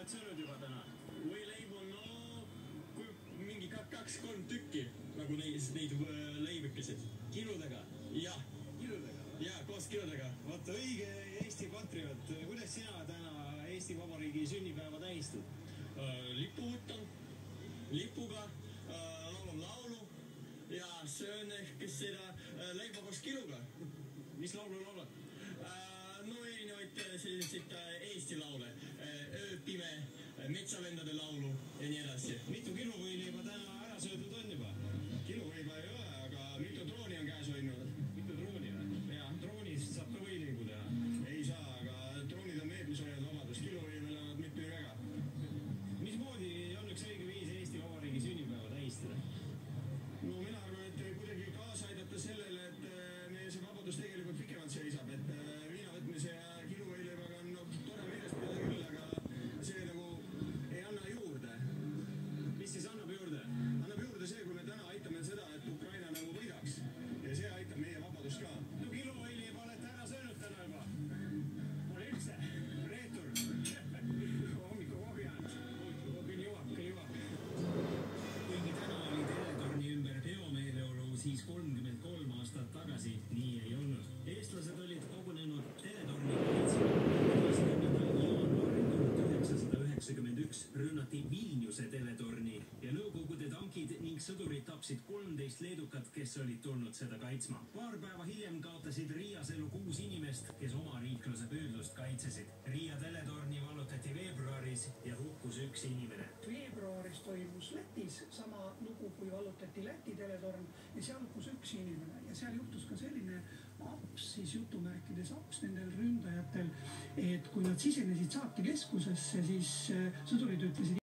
oled söönud juba täna? võileibu on no kui mingi ka- kaks-kolm tükki nagu neid, neid äh, leibikesid. kiludega? jah, kiludega või? ja koos kiludega. vaata õige Eesti patrioot, kuidas sina täna Eesti Vabariigi sünnipäeva tähistad? lipu võtan, lipuga äh, laulan laulu ja söön ehk seda äh, leiba koos kiluga mis laulu laulad? Äh, no erinevaid äh, selliseid äh, Eesti laule, metsavendade laulu ja nii edasi. mitu kilo siis kolmkümmend kolm aastat tagasi nii ei olnud. eestlased olid rünnati Vilniuse teletorni ja Nõukogude tankid ning sõdurid tapsid kolmteist leedukat, kes olid tulnud seda kaitsma. paar päeva hiljem kaotasid Riias elu kuus inimest, kes omariikluse püüdlust kaitsesid. Riia teletorni vallutati veebruaris ja hukkus üks inimene. veebruaris toimus Lätis sama lugu, kui vallutati Läti teletorn ja seal hukkus üks inimene ja seal juhtus ka selline jutumärkides aps nendel ründajatel, et kui nad sisenesid saatekeskusesse, siis äh, sõdurid ütlesid